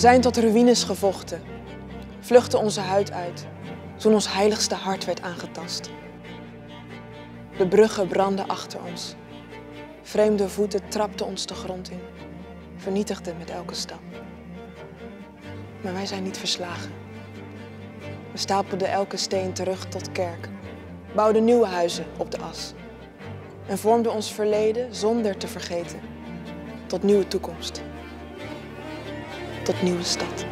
zijn tot ruïnes gevochten, vluchtten onze huid uit toen ons heiligste hart werd aangetast. De bruggen brandden achter ons. Vreemde voeten trapten ons de grond in, vernietigden met elke stap. Maar wij zijn niet verslagen. We stapelden elke steen terug tot kerk, bouwden nieuwe huizen op de as en vormden ons verleden zonder te vergeten tot nieuwe toekomst tot nieuwe stad.